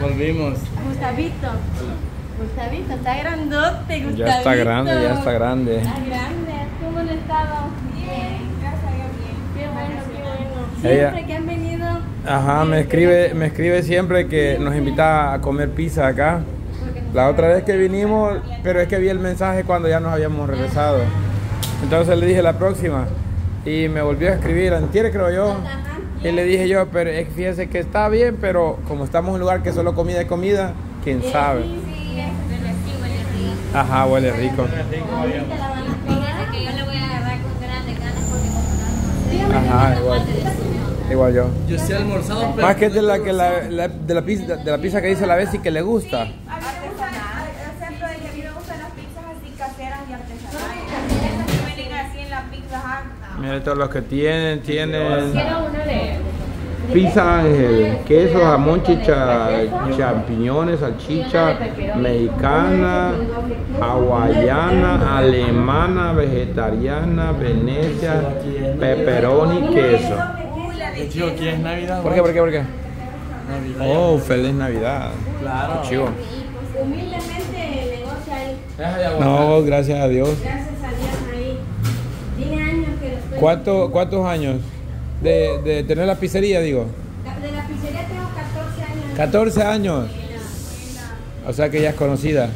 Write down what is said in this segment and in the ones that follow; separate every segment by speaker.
Speaker 1: Volvimos.
Speaker 2: Gustavito. Gustavito, está grandote, Gustavito.
Speaker 3: Ya está grande, ya está grande.
Speaker 2: Está grande. ¿Cómo han estado?
Speaker 4: Bien, gracias a Dios, bien.
Speaker 2: Qué bueno, qué bueno.
Speaker 3: Ella-
Speaker 2: Siempre que han venido.
Speaker 3: Ajá, me escribe, me escribe siempre que nos invita a comer pizza acá. La otra vez que vinimos, pero es que vi el mensaje cuando ya nos habíamos regresado. Entonces le dije la próxima y me volvió a escribir, antier creo yo. Y le dije yo, pero es que fíjese que está bien, pero como estamos en un lugar que solo comida y comida, quién sabe.
Speaker 4: Sí, pero sí huele rico.
Speaker 3: Ajá, huele rico. Ajá, igual. Igual yo.
Speaker 1: Yo sí he almorzado, pero.
Speaker 3: Más que de la, que la, la- de la pizza, de la pizza que dice la Bessie que le gusta.
Speaker 4: A mí me gusta, excepto de que a mí me gustan las pizzas así caseras y artesanales. Esas que vienen así en la pizza Hut.
Speaker 3: Miren todos los que tienen, tienen. Pizza ángel, queso, jamón, chicha, champiñones, salchicha, mexicana, hawaiana, alemana, vegetariana, venecia, pepperoni, queso.
Speaker 1: El chico, ¿quién es Navidad?
Speaker 3: ¿Por qué, por qué, por qué? Oh, feliz Navidad.
Speaker 1: Claro.
Speaker 3: Qué chivo.
Speaker 2: Humildemente el negocio ahí.
Speaker 3: No, gracias a Dios.
Speaker 2: Gracias a Dios ahí. Tiene años que lo estoy.
Speaker 3: ¿Cuánto, ¿Cuántos años de, de tener la pizzería, digo?
Speaker 2: De la pizzería tengo 14 años.
Speaker 3: 14 años. O sea que ya es conocida.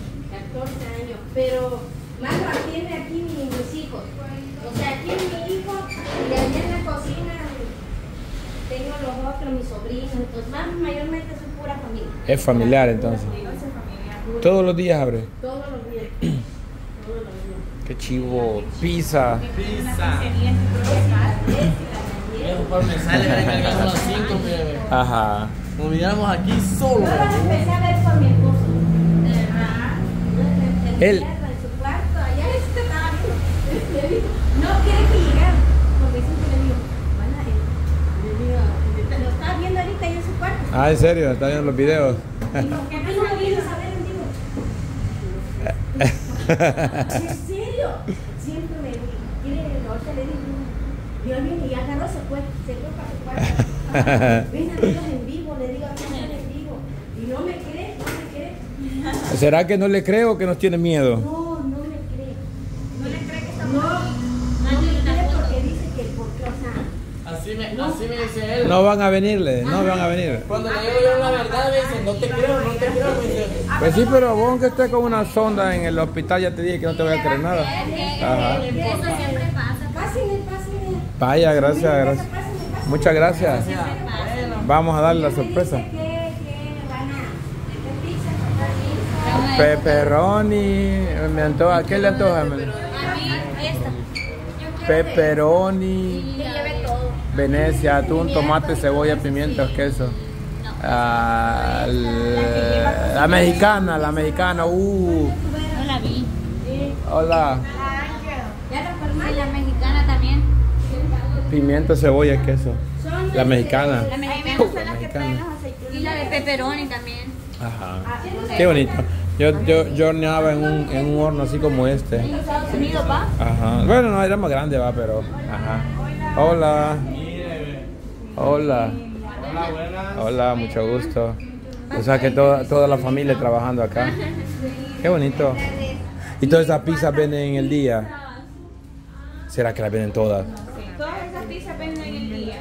Speaker 2: 14 años. Pero más lo atiende aquí mi- mis hijos. O sea, aquí mi hijo y allá en la cocina tengo los otros, mis sobrinos. Entonces, más mayormente soy pura familia.
Speaker 3: Es familiar entonces. Todos los días abre.
Speaker 2: Todos los días. Todos los días.
Speaker 3: Qué chivo. Pizza.
Speaker 1: Pizza. Por me sale de a las 5, mi bebé.
Speaker 3: Ajá.
Speaker 1: Nos miramos aquí solo.
Speaker 2: Yo los empecé a ver por mi.
Speaker 3: Él.
Speaker 2: Su cuarto, allá este estaba viendo. No quiere que llegar. Porque siempre le digo, "Bueno, eh", le digo, lo estaba viendo ahorita ahí en su cuarto.
Speaker 3: Ah, en serio, está viendo los videos.
Speaker 2: Digo, ¿por qué no lo vienes a ver en serio? Siempre me dijo, quiere, ahorita le digo, yo vine y agarró, se fue, se fue para su cuarto. Ven a verlos en vivo, le digo, aquí están en vivo. Y no me cree, no me cree.
Speaker 3: ¿Será que no le creo o que nos tiene miedo?
Speaker 2: No, no me cree.
Speaker 4: ¿No le cree que está
Speaker 2: No, no me cree porque dice que, porque, o sea,
Speaker 1: Así me, así me dice él.
Speaker 3: No van a venirle, no van a venir.
Speaker 1: Cuando le digo yo la verdad, me dice, no te creo, no te creo. Me dice,
Speaker 3: Pues sí, pero vos que estés con una sonda en el hospital ya te dije que no te voy a creer nada. Ajá.
Speaker 4: Eso siempre pasa.
Speaker 2: pásenme, pásenme.
Speaker 3: Vaya, gracias, gracias. Muchas gracias. Vamos a darle la sorpresa. Pepperoni, me antoja, ¿qué le antoja?
Speaker 4: A mí, esta.
Speaker 3: Pepperoni. Venecia, atún, tomate, cebolla, pimientos, queso. Ah, la, la mexicana, la mexicana, uh,
Speaker 4: No la vi.
Speaker 3: hola,
Speaker 2: Ya la formé.
Speaker 4: Y la mexicana también.
Speaker 3: Pimiento, cebolla, queso.
Speaker 2: Son
Speaker 3: La mexicana.
Speaker 4: La mexicana.
Speaker 3: Uh, la mexicana.
Speaker 4: Y la de pepperoni también.
Speaker 3: Ajá. Qué bonito. Yo, yo, yo horneaba en un, en un horno así como este.
Speaker 4: En Estados Unidos, ¿va?
Speaker 3: Ajá. Bueno, no era más grande, va, pero. Ajá. Hola. Hola.
Speaker 1: hola, buenas.
Speaker 3: Hola, mucho gusto. O sea que toda, toda la familia trabajando acá. Qué bonito. ¿Y todas esas pizzas venden en el día? ¿Será que las venden todas?
Speaker 4: Venden en el día.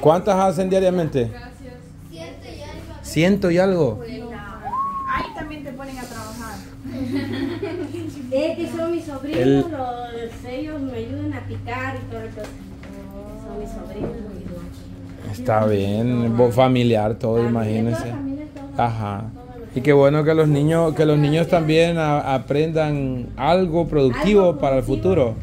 Speaker 3: ¿Cuántas hacen diariamente? Ciento y algo.
Speaker 4: Ahí también te ponen a trabajar.
Speaker 2: Es que son mis sobrinos,
Speaker 3: El-
Speaker 2: los, ellos me ayudan a picar y todo eso. Son mis sobrinos.
Speaker 3: Está bien, familiar todo, imagínense. Ajá. Y qué bueno que los niños, que los niños también a- aprendan algo productivo
Speaker 2: Algo
Speaker 3: para el futuro.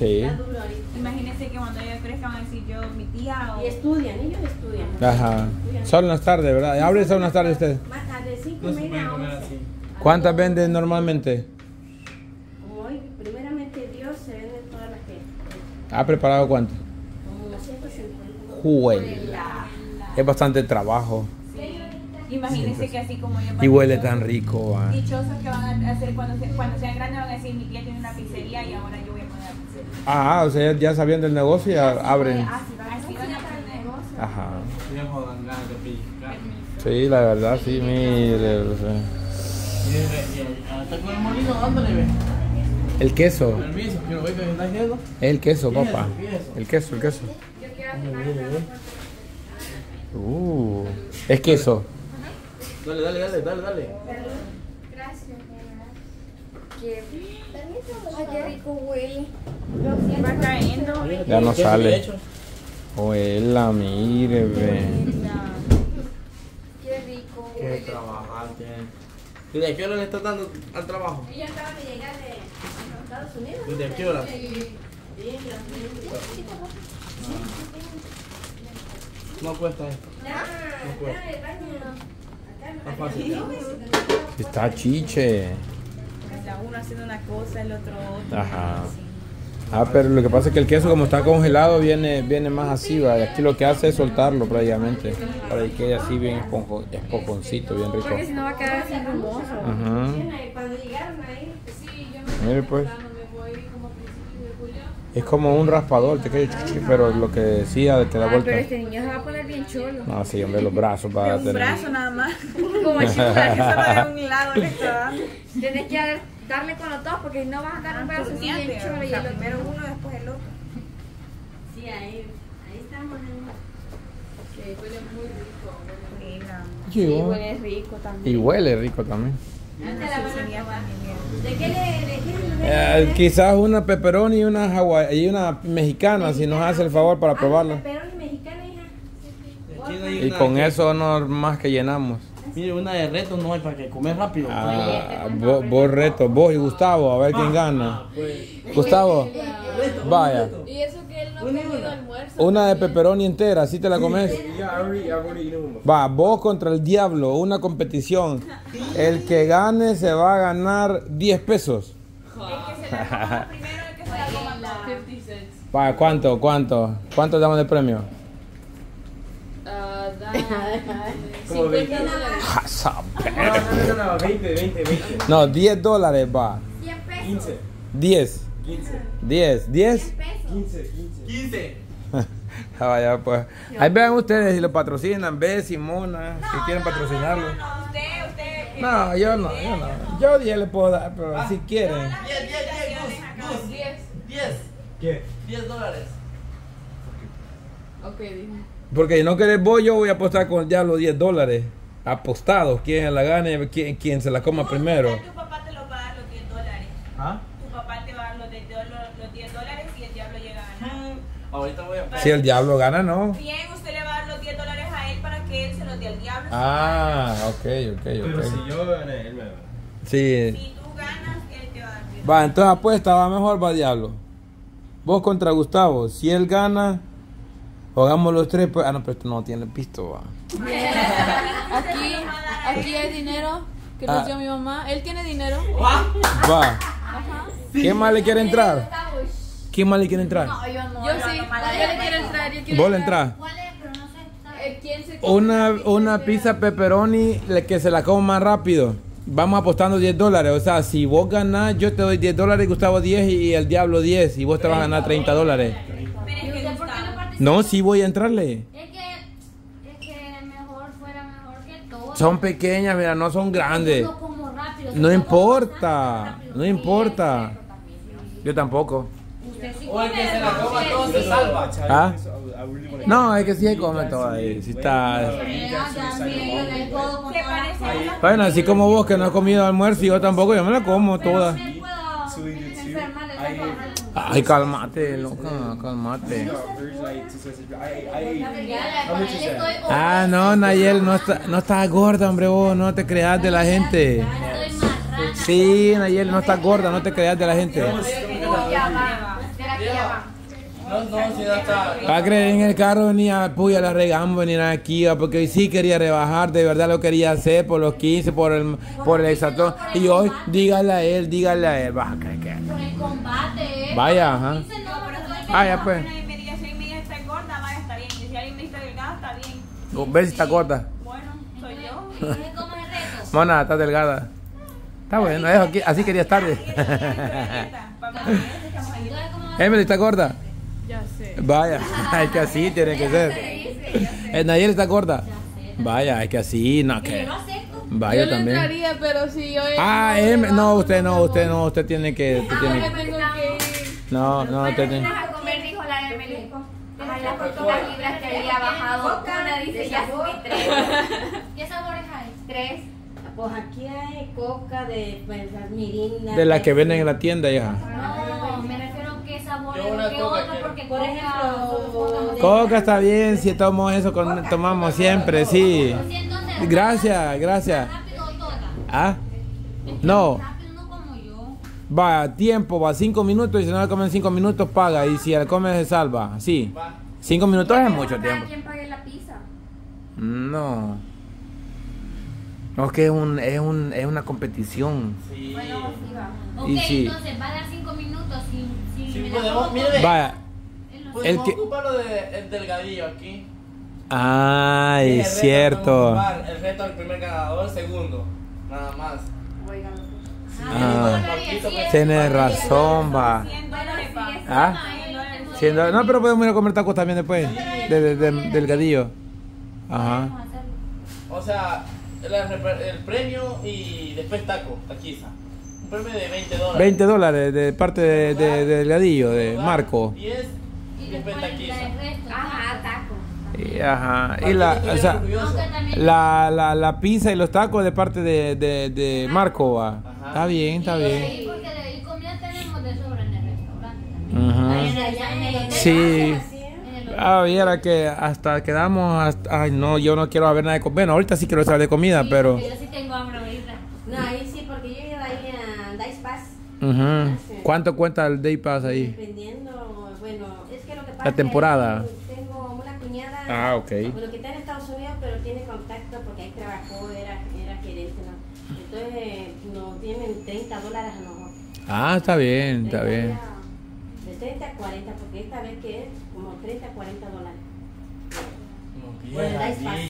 Speaker 3: Sí.
Speaker 2: Está duro ahorita.
Speaker 4: Imagínense que cuando ellos crezcan van a decir yo, mi tía o...
Speaker 2: Y estudian, ellos estudian.
Speaker 3: Ajá. Solo en las tardes, ¿verdad? ¿Abre solo en las tardes usted?
Speaker 2: Más tarde, 5
Speaker 1: No
Speaker 2: y
Speaker 1: se puede
Speaker 2: media a
Speaker 1: comer
Speaker 2: 11.
Speaker 1: así.
Speaker 3: ¿Cuántas venden normalmente?
Speaker 2: Como hoy, primeramente Dios, se venden todas las que.
Speaker 3: ¿Ha preparado cuánto?
Speaker 2: Como unas 150.
Speaker 3: Juela. Es bastante trabajo.
Speaker 4: Imagínense que así como yo...
Speaker 3: Y huele tan rico. ah.
Speaker 4: Dichosos que van a hacer cuando, se- cuando sean grandes van a decir mi tía tiene una pizzería y ahora yo voy a.
Speaker 3: Ah, o sea, ya sabiendo el negocio, ya abren. Ajá. Sí, la verdad, sí, mire. o sea.
Speaker 1: Y y el
Speaker 3: queso. El queso, papá. El queso, el queso. Uh, es queso.
Speaker 1: Dale, dale, dale, dale, dale.
Speaker 4: Gracias. Ay, qué rico huele. Va cayendo.
Speaker 3: Ya no
Speaker 1: ¿Qué
Speaker 3: sale. Oela, mire, ve.
Speaker 4: Qué rico
Speaker 1: Qué trabajante. ¿Y de qué hora le estás dando al trabajo?
Speaker 2: Ella acaba de llegar de Estados Unidos.
Speaker 1: ¿Y de qué hora? No cuesta esto. No cuesta. Está fácil.
Speaker 3: Está chiche.
Speaker 4: Está uno haciendo una cosa, el otro otra.
Speaker 3: Ajá. Ah, pero lo que pasa es que el queso como está congelado viene, viene más así, va. Y aquí lo que hace es soltarlo prácticamente. Para que quede así bien esponjo- esponjoncito, bien rico.
Speaker 4: Porque si no va a quedar así grumoso.
Speaker 3: Ajá. Mire pues. Es como un raspador, te pero lo que decía de que da
Speaker 4: Ah,
Speaker 3: vuelta.
Speaker 4: pero este niño se va a poner bien chulo.
Speaker 3: No, sí, hombre, los brazos para
Speaker 4: De un
Speaker 3: tener.
Speaker 4: brazo nada más. Como chula, que solo de un lado le está dando. Tienes que dar- darle con los dos porque no vas a dar un brazo así bien chulo y el otro. Primero uno, después el otro.
Speaker 2: sí, ahí, ahí estamos. en-
Speaker 4: Mira.
Speaker 3: Sí,
Speaker 4: Sí, huele rico también.
Speaker 3: Y huele rico también.
Speaker 2: Esta la van a
Speaker 4: Sería
Speaker 2: probar.
Speaker 4: también.
Speaker 2: ¿De qué le, de qué le
Speaker 3: Eh, quizás una pepperoni y una hawai y una mexicana, si nos hace el favor para probarla.
Speaker 2: Mexicana,
Speaker 1: no hay
Speaker 3: Y con eso no más que llenamos.
Speaker 1: Mire, una de reto no hay para que comer rápido.
Speaker 3: Ah, vos, vos reto, vos y Gustavo, a ver quién gana. Gustavo, vaya.
Speaker 5: Y eso que él no ha comido almuerzo.
Speaker 3: Una de pepperoni entera, ¿sí te la comes? Va, vos contra el diablo, una competición. El que gane se va a ganar 10 pesos.
Speaker 4: El que se la coma primero, el que se la coma toda.
Speaker 5: 50 cents.
Speaker 3: Va, ¿cuánto? ¿Cuánto? ¿Cuánto damos de premio?
Speaker 5: Ah, da
Speaker 1: Como
Speaker 5: 50 dólares.
Speaker 3: Ja, esa
Speaker 6: No, no, no, no, 20, 20, 20.
Speaker 3: No, 10 dólares va.
Speaker 2: 100 pesos.
Speaker 6: 15,
Speaker 3: 10.
Speaker 6: 15,
Speaker 3: 10. 10.
Speaker 2: pesos.
Speaker 6: 15, 15.
Speaker 1: 15.
Speaker 3: Ah, vaya, pues. Ahí vean ustedes si lo patrocinan, ve Simona, si quieren patrocinarlo.
Speaker 4: No, usted, usted.
Speaker 3: No, yo no, yo no. Yo 10 le puedo dar, pero si quieren.
Speaker 1: 10, 10, 10, Gus, Gus.
Speaker 5: 10.
Speaker 1: 10.
Speaker 6: ¿Qué?
Speaker 1: 10 dólares.
Speaker 5: Dije.
Speaker 3: Porque si no querés vos, yo voy a apostar con el diablo 10 dólares. Apostados, quien la gane, quien, quien se la coma primero.
Speaker 4: Tu papá te lo va a dar los 10 dólares.
Speaker 6: ¿Ah?
Speaker 4: Tu papá te va a dar los 10 dólares, los 10 dólares y el diablo llega a ganar.
Speaker 1: Ahorita voy a.
Speaker 3: Si el diablo gana, no.
Speaker 4: Bien, usted le va a dar los 10 dólares a él para que él se los dé al diablo.
Speaker 3: Ah, ok, ok,
Speaker 6: Pero
Speaker 3: ok.
Speaker 6: si yo gané, él me va.
Speaker 3: Sí.
Speaker 4: Si tú ganas, él te va a dar 10
Speaker 3: Va, entonces apuesta, va mejor, va diablo. Vos contra Gustavo. Si él gana, jugamos los tres, pues. Ah, no, pero esto no tiene pisto, va.
Speaker 5: Aquí, aquí hay dinero que
Speaker 3: Ah.
Speaker 5: nos dio mi mamá. Él tiene dinero.
Speaker 3: Va. ¿Quién más le quiere entrar? ¿Quién más le quiere entrar?
Speaker 5: Yo sí. Yo le quiero entrar. Yo quiero
Speaker 3: Vos le entrar.
Speaker 2: ¿Cuál es? Pero no sé.
Speaker 5: Eh, ¿Quién se
Speaker 3: Una, una pizza pepperoni le- que se la coma más rápido. Vamos apostando 10 dólares. O sea, si vos ganás, yo te doy 10 dólares, Gustavo 10 y el diablo 10. Y vos te vas a ganar 30 dólares.
Speaker 4: Pero es que
Speaker 2: ¿Por qué no
Speaker 4: Gustavo.
Speaker 2: participas?
Speaker 3: No, sí voy a entrarle.
Speaker 2: Es que, es que mejor fuera mejor que todo.
Speaker 3: Son pequeñas, mira, no son grandes.
Speaker 2: Uno como rápido,
Speaker 3: No
Speaker 2: si
Speaker 3: importa,
Speaker 2: como rápido.
Speaker 3: no importa. Yo tampoco.
Speaker 2: Usted sí
Speaker 1: O el que se la todo
Speaker 2: sí.
Speaker 1: se salva.
Speaker 3: ¿Ah? No, es que sí come todo ahí. Sí está. Bueno, así como vos que no has comido almuerzo y yo tampoco, yo me la como toda.
Speaker 2: Él
Speaker 6: is that?
Speaker 2: estoy
Speaker 3: Ah, no, Nayel, no, está, no estás gorda, hombre, vos, no te creas de la gente. Sí, Nayel, no estás gorda, no te creas de la gente.
Speaker 2: Va. Va.
Speaker 1: Está.
Speaker 3: Para creer en el carro venía, puya, la regamos, venir aquí, va, porque hoy sí quería rebajar, de verdad lo quería hacer por los 15, por el, por el exatón. Y hoy, dígale a él, dígale a él, vas a creer que. Vaya, ajá.
Speaker 2: Dice no, pero estoy
Speaker 3: Ah, ya pues.
Speaker 4: Me diga si está está está
Speaker 3: está gorda.
Speaker 4: Bueno, soy yo.
Speaker 2: Entonces, ¿cómo es el reto?
Speaker 3: Mona, estás delgada. Está bueno, eso aquí- así querías tarde.
Speaker 4: Para que vean que estamos ahí.
Speaker 2: Entonces, ¿cómo va a
Speaker 3: Emily, ¿está gorda?
Speaker 5: Ya sé.
Speaker 3: Vaya, es que así tiene que ser. Eh, Nayeli está gorda. Vaya, es que así, no,
Speaker 2: Que.
Speaker 3: Vaya
Speaker 5: yo le
Speaker 3: también.
Speaker 5: entraría, pero si yo.
Speaker 3: Ah, no, usted no, usted no, usted tiene que. usted
Speaker 5: Ah,
Speaker 3: tiene que-
Speaker 5: tengo.
Speaker 3: No, no, usted tiene.
Speaker 4: a comer, dijo la Emily. Ay, las pocas libras que había bajado. Una dice, ya subí tres.
Speaker 7: ¿Qué sabores hay?
Speaker 4: Tres.
Speaker 2: Pues aquí hay coca de pues, las mirindas.
Speaker 3: De las que venden en la tienda, hija.
Speaker 7: No, me refiero a qué sabores, qué
Speaker 1: coca
Speaker 7: otro, porque
Speaker 2: Por ejemplo,
Speaker 7: coca.
Speaker 3: Está bien, si tomo eso, con, tomamos siempre, sí. Gracias, gracias. ¿Ah? No, va a tiempo, va cinco minutos y si no le comen cinco minutos paga y si le comen se salva, sí. Cinco minutos es mucho tiempo.
Speaker 4: quien pague la pizza.
Speaker 3: No. No, es que es, un, es, un, es una competición.
Speaker 1: Sí.
Speaker 4: Bueno, sí va.
Speaker 7: Ok,
Speaker 3: Y sí.
Speaker 7: entonces va a dar 5 minutos sin, sin
Speaker 1: Sí,
Speaker 7: me la
Speaker 1: podemos,
Speaker 7: como.
Speaker 1: mire.
Speaker 3: Vaya.
Speaker 1: Podemos
Speaker 3: El que-
Speaker 1: ocuparlo de, el delgadillo aquí. Resto podemos
Speaker 3: cierto.
Speaker 1: El resto el primer ganador, segundo. Nada más.
Speaker 3: Ah. Tienes razón, va. ¿Ah? Dólares. No, pero podemos ir a comer tacos también después. De, de- de- delgadillo. Ajá.
Speaker 1: O sea, el, el premio y después taco, taquiza. Un premio de 20 dólares.
Speaker 3: 20 dólares de parte de, de- de delgadillo, de Marco.
Speaker 1: 10 y
Speaker 7: Y
Speaker 1: después taquiza.
Speaker 4: Ajá, taco.
Speaker 3: Y, ajá. Y la, o sea, la, la, la pizza y los tacos de parte de, de, de Marco, va.
Speaker 1: Ajá.
Speaker 3: Está bien, está
Speaker 7: y
Speaker 3: bien.
Speaker 7: ahí porque de ahí comida tenemos de sobra en el restaurante también.
Speaker 3: Ujú.
Speaker 7: Ahí en el- allá en el hotel.
Speaker 3: Sí.
Speaker 7: En.
Speaker 3: Ah, viera que hasta quedamos hasta, ay no, yo no quiero saber nada de comida. Bueno, ahorita sí quiero saber de comida,
Speaker 7: Sí,
Speaker 3: pero
Speaker 7: Yo sí tengo hambre ahorita.
Speaker 2: No, ahí sí, porque yo he ido ahí a Dice Pass.
Speaker 3: ujú. ¿cuánto cuenta el day pass ahí?
Speaker 2: Dependiendo, bueno, es que lo que pasa
Speaker 3: La temporada.
Speaker 2: es que tengo una cuñada.
Speaker 3: Ah, ok.
Speaker 2: Bueno, que está en Estados Unidos, pero tiene contacto porque ahí trabajó, era, era gerente, ¿no? Entonces nos tienen 30 dólares a nosotros.
Speaker 3: Ah, está bien, está
Speaker 2: 30
Speaker 3: bien.
Speaker 2: De 30 a 40, porque esta vez que es como 30 a 40 dólares.
Speaker 1: Como que